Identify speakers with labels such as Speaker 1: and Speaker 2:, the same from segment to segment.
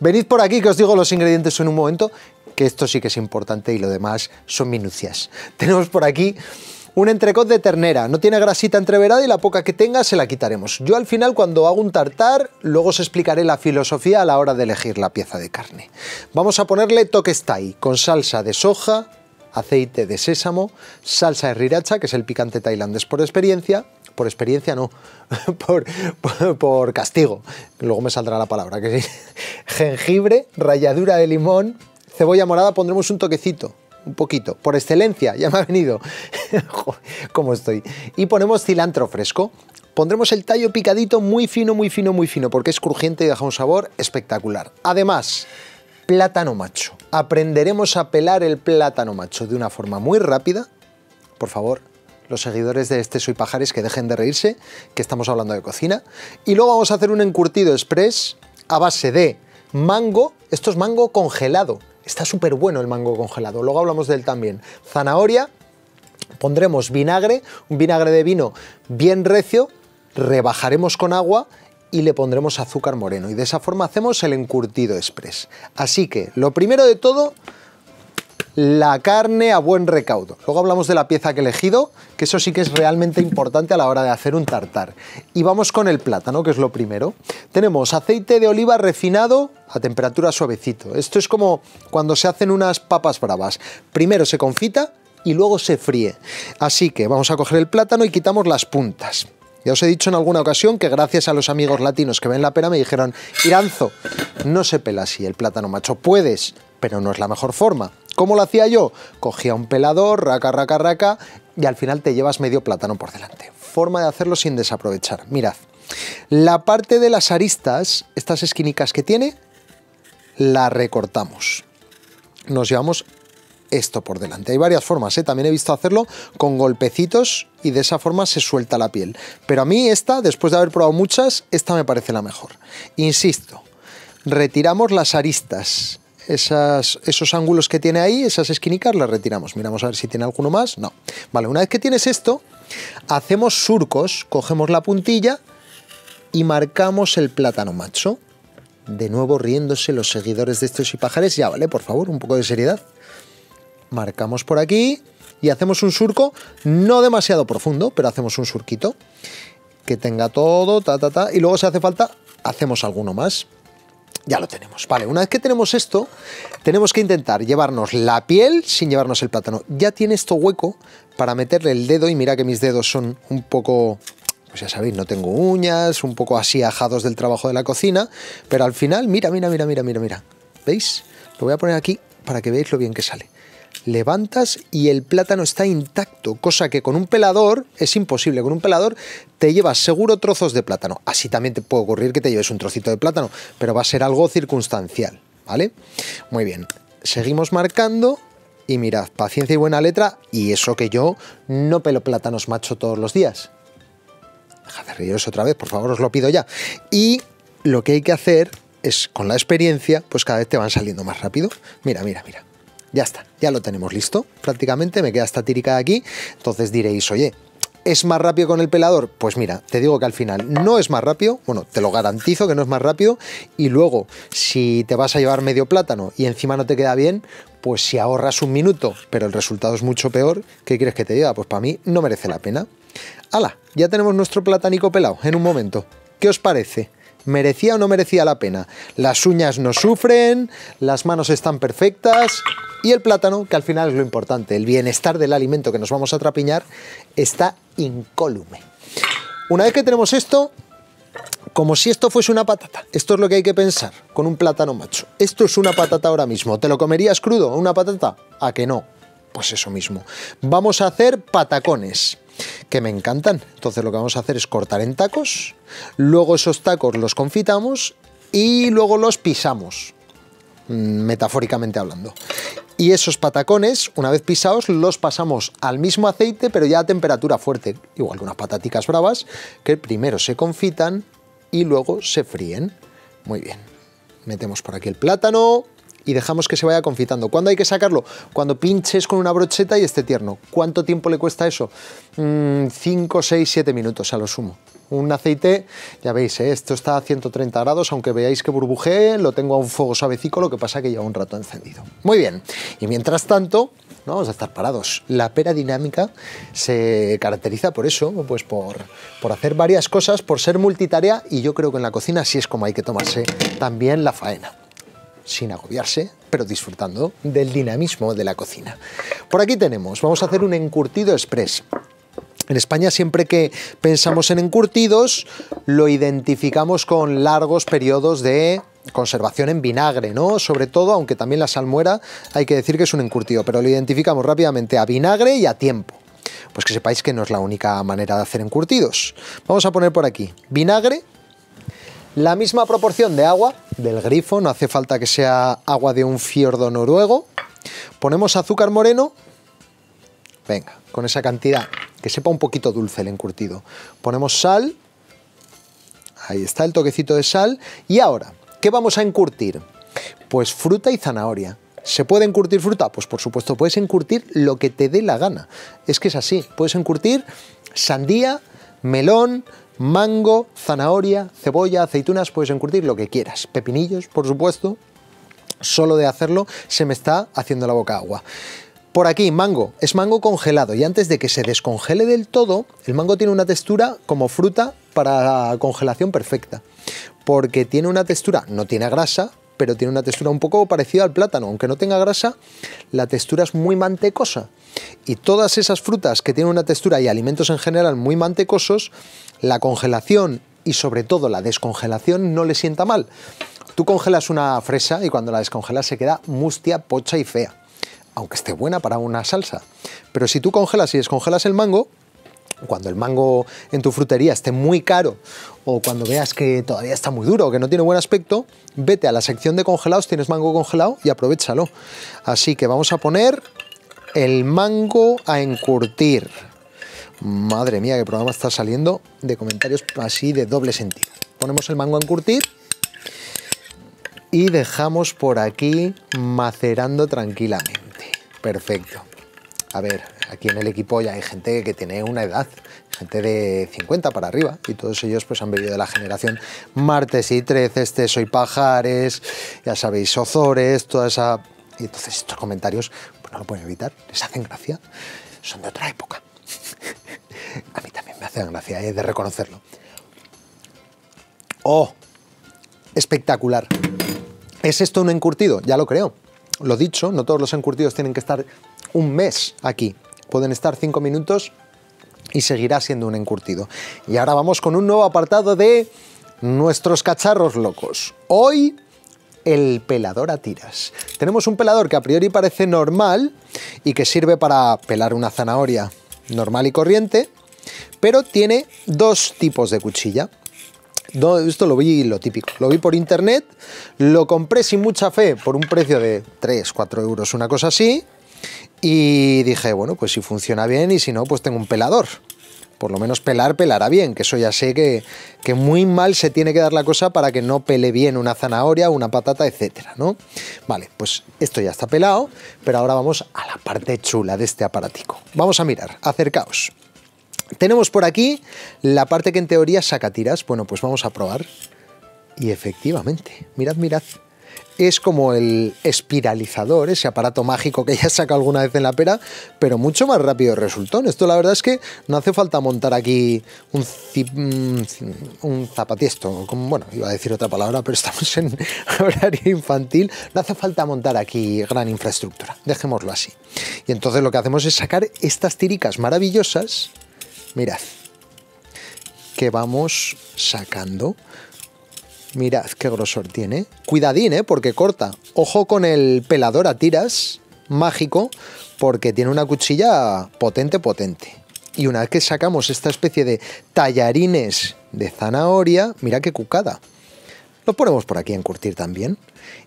Speaker 1: Venid por aquí que os digo los ingredientes en un momento, que esto sí que es importante y lo demás son minucias. Tenemos por aquí un entrecot de ternera, no tiene grasita entreverada y la poca que tenga se la quitaremos. Yo al final cuando hago un tartar, luego os explicaré la filosofía a la hora de elegir la pieza de carne. Vamos a ponerle toques thai con salsa de soja, aceite de sésamo, salsa de riracha, que es el picante tailandés por experiencia, por experiencia no, por, por, castigo, luego me saldrá la palabra, que jengibre, ralladura de limón, cebolla morada, pondremos un toquecito, un poquito, por excelencia, ya me ha venido, cómo estoy. Y ponemos cilantro fresco. Pondremos el tallo picadito muy fino, muy fino, muy fino, porque es crujiente y deja un sabor espectacular. Además, plátano macho. Aprenderemos a pelar el plátano macho de una forma muy rápida. Por favor, los seguidores de este Soy Pajares que dejen de reírse, que estamos hablando de cocina. Y luego vamos a hacer un encurtido express a base de mango, esto es mango congelado, Está súper bueno el mango congelado, luego hablamos de él también. Zanahoria, pondremos vinagre, un vinagre de vino bien recio, rebajaremos con agua y le pondremos azúcar moreno. Y de esa forma hacemos el encurtido express. Así que, lo primero de todo, la carne a buen recaudo. Luego hablamos de la pieza que he elegido, que eso sí que es realmente importante a la hora de hacer un tartar. Y vamos con el plátano, que es lo primero. Tenemos aceite de oliva refinado a temperatura suavecito. Esto es como cuando se hacen unas papas bravas. Primero se confita y luego se fríe. Así que vamos a coger el plátano y quitamos las puntas. Ya os he dicho en alguna ocasión que gracias a los amigos latinos que ven la pena me dijeron, Iranzo, no se pela así el plátano macho. Puedes, pero no es la mejor forma. ¿Cómo lo hacía yo? Cogía un pelador, raca, raca, raca, y al final te llevas medio plátano por delante. Forma de hacerlo sin desaprovechar. Mirad, la parte de las aristas, estas esquinicas que tiene, la recortamos. Nos llevamos esto por delante. Hay varias formas, ¿eh? también he visto hacerlo con golpecitos y de esa forma se suelta la piel. Pero a mí esta, después de haber probado muchas, esta me parece la mejor. Insisto, retiramos las aristas esos ángulos que tiene ahí, esas esquinicas, las retiramos. Miramos a ver si tiene alguno más. No. Vale, una vez que tienes esto, hacemos surcos, cogemos la puntilla y marcamos el plátano macho. De nuevo riéndose los seguidores de estos y pajares. Ya, ¿vale? Por favor, un poco de seriedad. Marcamos por aquí y hacemos un surco, no demasiado profundo, pero hacemos un surquito que tenga todo, ta, ta, ta, y luego si hace falta, hacemos alguno más ya lo tenemos. Vale, una vez que tenemos esto, tenemos que intentar llevarnos la piel sin llevarnos el plátano. Ya tiene esto hueco para meterle el dedo y mira que mis dedos son un poco, pues ya sabéis, no tengo uñas, un poco así ajados del trabajo de la cocina, pero al final, mira, mira, mira, mira, mira, mira. ¿Veis? Lo voy a poner aquí para que veáis lo bien que sale levantas y el plátano está intacto, cosa que con un pelador es imposible. Con un pelador te llevas seguro trozos de plátano. Así también te puede ocurrir que te lleves un trocito de plátano, pero va a ser algo circunstancial, ¿vale? Muy bien, seguimos marcando y mirad, paciencia y buena letra y eso que yo no pelo plátanos macho todos los días. Dejad de reíros otra vez, por favor, os lo pido ya. Y lo que hay que hacer es, con la experiencia, pues cada vez te van saliendo más rápido. Mira, mira, mira. Ya está, ya lo tenemos listo. Prácticamente me queda esta tírica de aquí. Entonces diréis, oye, ¿es más rápido con el pelador? Pues mira, te digo que al final no es más rápido, bueno, te lo garantizo que no es más rápido. Y luego, si te vas a llevar medio plátano y encima no te queda bien, pues si ahorras un minuto, pero el resultado es mucho peor, ¿qué quieres que te diga? Pues para mí no merece la pena. ¡Hala! Ya tenemos nuestro platánico pelado en un momento. ¿Qué os parece? ¿Merecía o no merecía la pena? Las uñas no sufren, las manos están perfectas y el plátano, que al final es lo importante, el bienestar del alimento que nos vamos a trapiñar, está incólume. Una vez que tenemos esto, como si esto fuese una patata. Esto es lo que hay que pensar con un plátano macho. Esto es una patata ahora mismo. ¿Te lo comerías crudo, una patata? ¿A que no? Pues eso mismo. Vamos a hacer patacones que me encantan. Entonces lo que vamos a hacer es cortar en tacos, luego esos tacos los confitamos y luego los pisamos, mm, metafóricamente hablando. Y esos patacones, una vez pisados, los pasamos al mismo aceite, pero ya a temperatura fuerte, igual que unas pataticas bravas, que primero se confitan y luego se fríen. Muy bien. Metemos por aquí el plátano, y dejamos que se vaya confitando. ¿Cuándo hay que sacarlo? Cuando pinches con una brocheta y esté tierno. ¿Cuánto tiempo le cuesta eso? 5, 6, 7 minutos a lo sumo. Un aceite, ya veis, ¿eh? esto está a 130 grados, aunque veáis que burbujee, lo tengo a un fuego suavecico, lo que pasa que lleva un rato encendido. Muy bien, y mientras tanto, no vamos a estar parados. La pera dinámica se caracteriza por eso, pues por, por hacer varias cosas, por ser multitarea, y yo creo que en la cocina sí es como hay que tomarse también la faena sin agobiarse, pero disfrutando del dinamismo de la cocina. Por aquí tenemos, vamos a hacer un encurtido express. En España siempre que pensamos en encurtidos lo identificamos con largos periodos de conservación en vinagre, ¿no? Sobre todo, aunque también la salmuera hay que decir que es un encurtido, pero lo identificamos rápidamente a vinagre y a tiempo. Pues que sepáis que no es la única manera de hacer encurtidos. Vamos a poner por aquí vinagre, la misma proporción de agua del grifo, no hace falta que sea agua de un fiordo noruego. Ponemos azúcar moreno, venga, con esa cantidad, que sepa un poquito dulce el encurtido. Ponemos sal, ahí está el toquecito de sal. Y ahora, ¿qué vamos a encurtir? Pues fruta y zanahoria. ¿Se puede encurtir fruta? Pues por supuesto, puedes encurtir lo que te dé la gana. Es que es así, puedes encurtir sandía, melón, mango, zanahoria, cebolla, aceitunas, puedes encurtir lo que quieras. Pepinillos, por supuesto. Solo de hacerlo se me está haciendo la boca agua. Por aquí, mango, es mango congelado y antes de que se descongele del todo, el mango tiene una textura como fruta para congelación perfecta. Porque tiene una textura, no tiene grasa, pero tiene una textura un poco parecida al plátano. Aunque no tenga grasa, la textura es muy mantecosa. Y todas esas frutas que tienen una textura y alimentos en general muy mantecosos, la congelación y sobre todo la descongelación no le sienta mal. Tú congelas una fresa y cuando la descongelas se queda mustia, pocha y fea, aunque esté buena para una salsa. Pero si tú congelas y descongelas el mango, cuando el mango en tu frutería esté muy caro o cuando veas que todavía está muy duro o que no tiene buen aspecto, vete a la sección de congelados, tienes mango congelado y aprovechalo. Así que vamos a poner el mango a encurtir. Madre mía, qué programa está saliendo de comentarios así de doble sentido. Ponemos el mango a encurtir y dejamos por aquí macerando tranquilamente. Perfecto. A ver, aquí en el equipo ya hay gente que tiene una edad, gente de 50 para arriba, y todos ellos pues han bebido de la generación Martes y 13, este Soy Pajares, ya sabéis, Ozores, toda esa... Y entonces estos comentarios pues no lo pueden evitar, les hacen gracia, son de otra época. A mí también me hacen gracia, he de reconocerlo. ¡Oh! Espectacular. ¿Es esto un encurtido? Ya lo creo. Lo dicho, no todos los encurtidos tienen que estar un mes aquí. Pueden estar cinco minutos y seguirá siendo un encurtido. Y ahora vamos con un nuevo apartado de nuestros cacharros locos. Hoy el pelador a tiras. Tenemos un pelador que a priori parece normal y que sirve para pelar una zanahoria normal y corriente, pero tiene dos tipos de cuchilla. esto lo vi lo típico, lo vi por internet, lo compré sin mucha fe por un precio de 3, 4 euros, una cosa así, y dije, bueno, pues si funciona bien y si no, pues tengo un pelador. Por lo menos pelar, pelará bien, que eso ya sé que, que muy mal se tiene que dar la cosa para que no pele bien una zanahoria, una patata, etcétera, ¿no? Vale, pues esto ya está pelado, pero ahora vamos a la parte chula de este aparatico. Vamos a mirar, acercaos. Tenemos por aquí la parte que en teoría saca tiras. Bueno, pues vamos a probar. Y efectivamente, mirad, mirad es como el espiralizador, ese aparato mágico que ya saca alguna vez en la pera, pero mucho más rápido resultó. Esto la verdad es que no hace falta montar aquí un, mm, un zapatiesto, bueno, iba a decir otra palabra, pero estamos en horario infantil, no hace falta montar aquí gran infraestructura, dejémoslo así. Y entonces lo que hacemos es sacar estas tiricas maravillosas, mirad, que vamos sacando Mirad qué grosor tiene. Cuidadín, ¿eh? Porque corta. Ojo con el pelador a tiras mágico, porque tiene una cuchilla potente, potente. Y una vez que sacamos esta especie de tallarines de zanahoria, mira qué cucada. Lo ponemos por aquí en curtir también.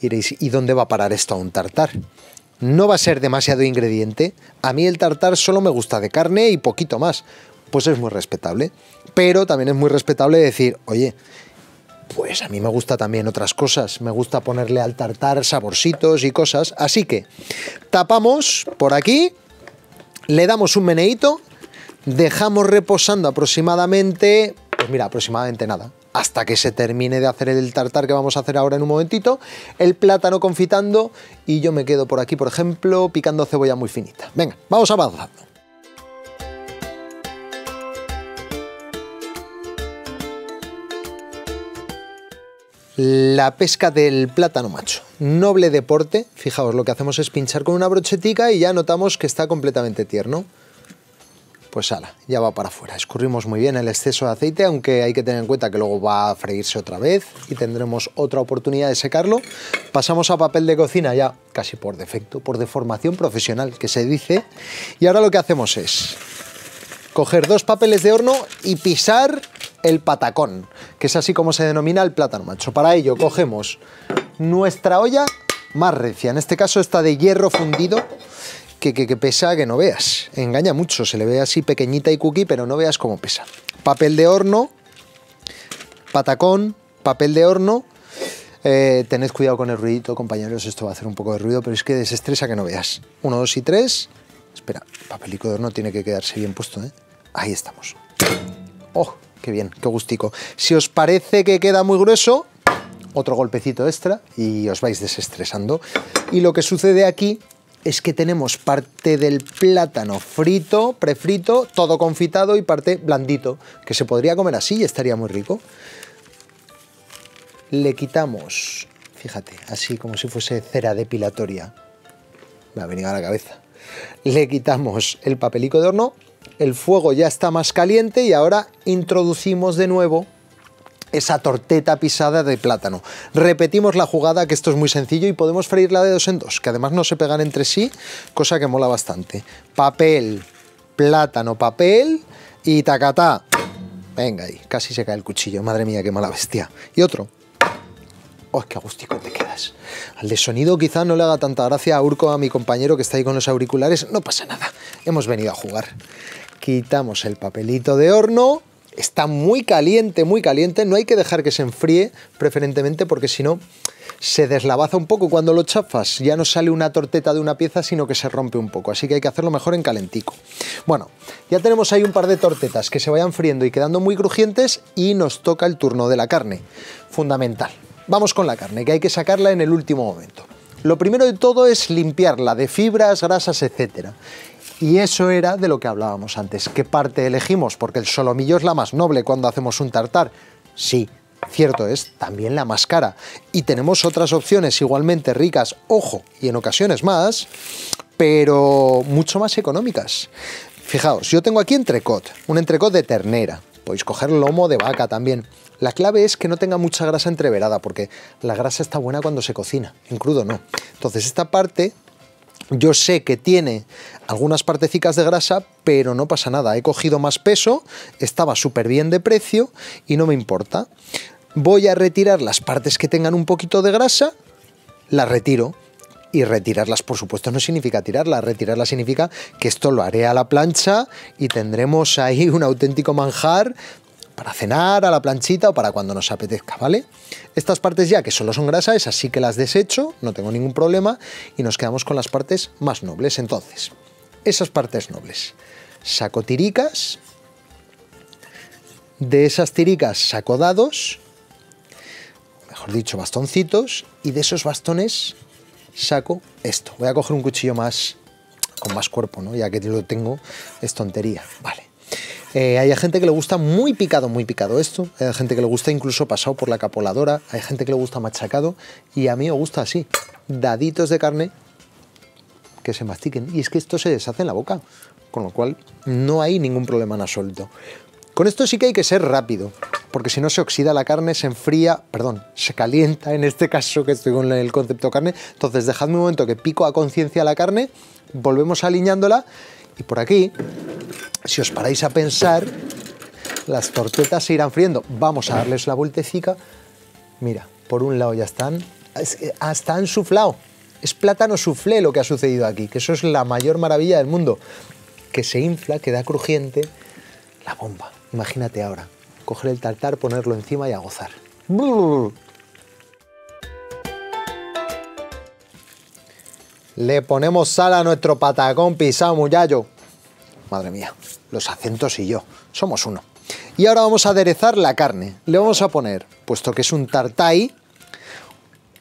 Speaker 1: Iréis, ¿y dónde va a parar esto a un tartar? No va a ser demasiado ingrediente. A mí el tartar solo me gusta de carne y poquito más. Pues es muy respetable. Pero también es muy respetable decir, oye, pues a mí me gusta también otras cosas. Me gusta ponerle al tartar saborcitos y cosas. Así que tapamos por aquí, le damos un meneíto, dejamos reposando aproximadamente pues mira, aproximadamente nada. Hasta que se termine de hacer el tartar que vamos a hacer ahora en un momentito, el plátano confitando y yo me quedo por aquí, por ejemplo, picando cebolla muy finita. Venga, vamos avanzando. La pesca del plátano macho. Noble deporte. Fijaos, lo que hacemos es pinchar con una brochetica y ya notamos que está completamente tierno. Pues ala, ya va para afuera. Escurrimos muy bien el exceso de aceite, aunque hay que tener en cuenta que luego va a freírse otra vez y tendremos otra oportunidad de secarlo. Pasamos a papel de cocina ya casi por defecto, por deformación profesional que se dice. Y ahora lo que hacemos es coger dos papeles de horno y pisar el patacón, que es así como se denomina el plátano macho. Para ello cogemos nuestra olla más recia, en este caso esta de hierro fundido, que, que, pesa que no veas. Engaña mucho, se le ve así pequeñita y cookie, pero no veas cómo pesa. Papel de horno, patacón, papel de horno. Eh, tened cuidado con el ruidito, compañeros, esto va a hacer un poco de ruido, pero es que desestresa que no veas. Uno, dos y tres. Espera, papelico de horno tiene que quedarse bien puesto, ¿eh? Ahí estamos. ¡Oh, qué bien, qué gustico! Si os parece que queda muy grueso, otro golpecito extra y os vais desestresando. Y lo que sucede aquí es que tenemos parte del plátano frito, prefrito, todo confitado y parte blandito, que se podría comer así y estaría muy rico. Le quitamos, fíjate, así como si fuese cera depilatoria. Me ha venido a la cabeza. Le quitamos el papelico de horno el fuego ya está más caliente y ahora introducimos de nuevo esa torteta pisada de plátano. Repetimos la jugada, que esto es muy sencillo y podemos freírla de dos en dos, que además no se pegan entre sí, cosa que mola bastante. Papel, plátano, papel y tacatá. Venga ahí, casi se cae el cuchillo, madre mía, qué mala bestia. Y otro. ¡Oh, qué agustico te quedas! Al de sonido quizá no le haga tanta gracia a Urco, a mi compañero que está ahí con los auriculares. No pasa nada, hemos venido a jugar. Quitamos el papelito de horno. Está muy caliente, muy caliente. No hay que dejar que se enfríe, preferentemente, porque si no se deslavaza un poco cuando lo chafas. Ya no sale una torteta de una pieza, sino que se rompe un poco. Así que hay que hacerlo mejor en calentico. Bueno, ya tenemos ahí un par de tortetas que se vayan friendo y quedando muy crujientes y nos toca el turno de la carne. Fundamental. Vamos con la carne, que hay que sacarla en el último momento. Lo primero de todo es limpiarla de fibras, grasas, etcétera. Y eso era de lo que hablábamos antes. ¿Qué parte elegimos? Porque el solomillo es la más noble cuando hacemos un tartar. Sí, cierto es, también la más cara. Y tenemos otras opciones igualmente ricas, ojo, y en ocasiones más, pero mucho más económicas. Fijaos, yo tengo aquí entrecot, un entrecot de ternera. Podéis coger lomo de vaca también. La clave es que no tenga mucha grasa entreverada, porque la grasa está buena cuando se cocina, en crudo no. Entonces esta parte yo sé que tiene algunas partecitas de grasa, pero no pasa nada. He cogido más peso, estaba súper bien de precio y no me importa. Voy a retirar las partes que tengan un poquito de grasa, las retiro. Y retirarlas, por supuesto, no significa tirarlas. Retirarlas significa que esto lo haré a la plancha y tendremos ahí un auténtico manjar para cenar, a la planchita o para cuando nos apetezca, ¿vale? Estas partes ya que solo son grasa, esas sí que las desecho, no tengo ningún problema, y nos quedamos con las partes más nobles. Entonces, esas partes nobles. Saco tiricas, de esas tiricas saco dados, mejor dicho, bastoncitos, y de esos bastones saco esto. Voy a coger un cuchillo más con más cuerpo, ¿no? Ya que lo tengo, es tontería. Vale. Eh, hay gente que le gusta muy picado, muy picado esto. Hay gente que le gusta incluso pasado por la capoladora. Hay gente que le gusta machacado. Y a mí me gusta así. Daditos de carne que se mastiquen. Y es que esto se deshace en la boca. Con lo cual no hay ningún problema en absoluto. Con esto sí que hay que ser rápido, porque si no se oxida la carne, se enfría, perdón, se calienta en este caso que estoy con el concepto carne. Entonces dejadme un momento que pico a conciencia la carne, volvemos aliñándola y por aquí si os paráis a pensar, las tortetas se irán friendo. Vamos a darles la vueltecica. Mira, por un lado ya están, hasta han suflado. Es plátano suflé lo que ha sucedido aquí, que eso es la mayor maravilla del mundo. Que se infla, queda crujiente. La bomba. Imagínate ahora, coger el tartar, ponerlo encima y a gozar. Le ponemos sal a nuestro patacón pisado, muchacho. Madre mía, los acentos y yo, somos uno. Y ahora vamos a aderezar la carne. Le vamos a poner, puesto que es un tartay,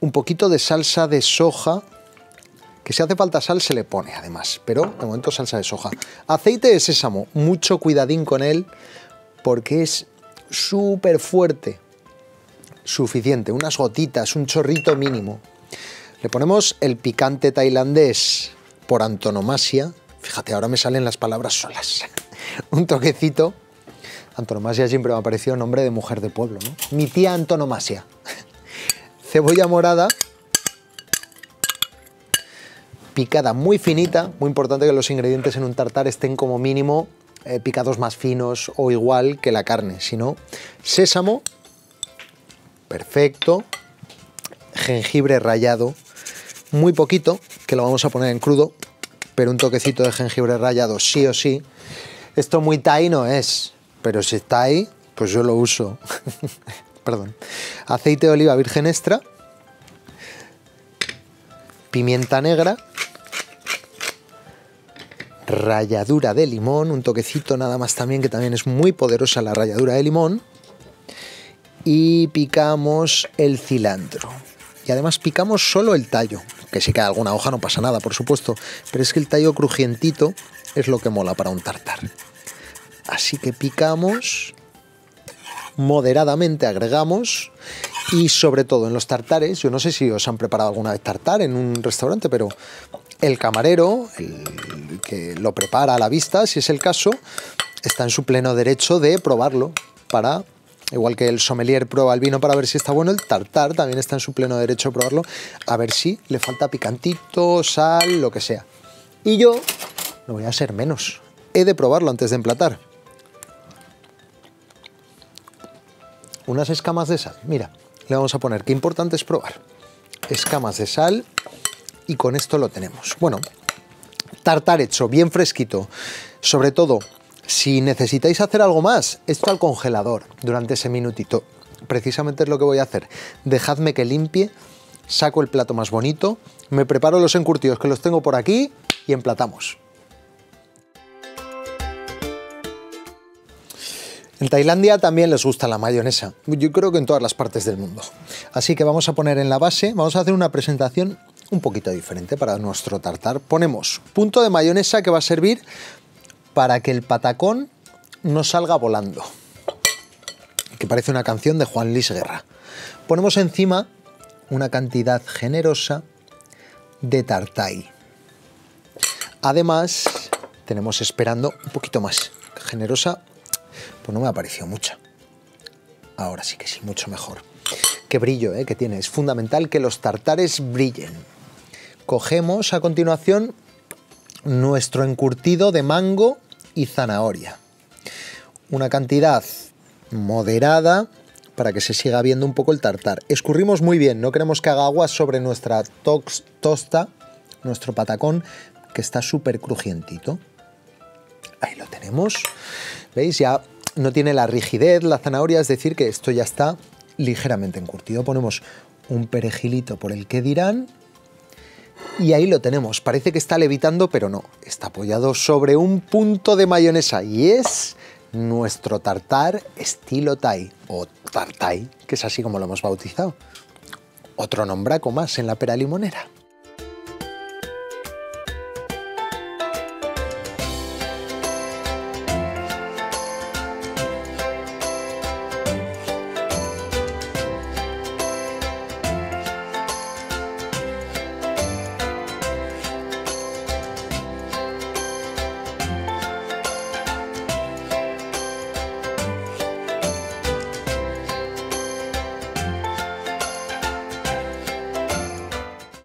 Speaker 1: un poquito de salsa de soja, que si hace falta sal se le pone además, pero de momento salsa de soja. Aceite de sésamo, mucho cuidadín con él, porque es súper fuerte. Suficiente, unas gotitas, un chorrito mínimo. Le ponemos el picante tailandés por antonomasia. Fíjate, ahora me salen las palabras solas. un toquecito. Antonomasia siempre me ha parecido nombre de mujer de pueblo, ¿no? Mi tía antonomasia. Cebolla morada picada muy finita, muy importante que los ingredientes en un tartar estén como mínimo eh, picados más finos o igual que la carne, si no, sésamo, perfecto, jengibre rallado, muy poquito, que lo vamos a poner en crudo, pero un toquecito de jengibre rallado sí o sí. Esto muy Thai no es, pero si está ahí, pues yo lo uso. Perdón. Aceite de oliva virgen extra, pimienta negra, ralladura de limón, un toquecito nada más también, que también es muy poderosa la ralladura de limón. Y picamos el cilantro. Y además picamos solo el tallo, que si queda alguna hoja no pasa nada, por supuesto, pero es que el tallo crujientito es lo que mola para un tartar. Así que picamos moderadamente, agregamos y sobre todo en los tartares, yo no sé si os han preparado alguna vez tartar en un restaurante, pero el camarero, el que lo prepara a la vista, si es el caso, está en su pleno derecho de probarlo para Igual que el sommelier prueba el vino para ver si está bueno, el tartar también está en su pleno derecho de probarlo a ver si le falta picantito, sal, lo que sea. Y yo no voy a ser menos. He de probarlo antes de emplatar. Unas escamas de sal. Mira, le vamos a poner, qué importante es probar. Escamas de sal y con esto lo tenemos. Bueno, tartar hecho, bien fresquito. Sobre todo, si necesitáis hacer algo más, esto al congelador durante ese minutito. Precisamente es lo que voy a hacer. Dejadme que limpie, saco el plato más bonito, me preparo los encurtidos que los tengo por aquí y emplatamos. En Tailandia también les gusta la mayonesa, yo creo que en todas las partes del mundo. Así que vamos a poner en la base, vamos a hacer una presentación un poquito diferente para nuestro tartar. Ponemos punto de mayonesa que va a servir para que el patacón no salga volando. Que parece una canción de Juan Luis Guerra. Ponemos encima una cantidad generosa de tartay. Además, tenemos esperando un poquito más. Generosa, pues no me ha parecido mucha. Ahora sí que sí, mucho mejor. Qué brillo ¿eh? que tiene. Es fundamental que los tartares brillen cogemos a continuación nuestro encurtido de mango y zanahoria. Una cantidad moderada para que se siga viendo un poco el tartar. Escurrimos muy bien, no queremos que haga agua sobre nuestra tosta, nuestro patacón, que está súper crujientito. Ahí lo tenemos. ¿Veis? Ya no tiene la rigidez la zanahoria, es decir, que esto ya está ligeramente encurtido. Ponemos un perejilito por el que dirán y ahí lo tenemos. Parece que está levitando, pero no. Está apoyado sobre un punto de mayonesa y es nuestro tartar estilo Thai o tartai, que es así como lo hemos bautizado. Otro nombraco más en la pera limonera.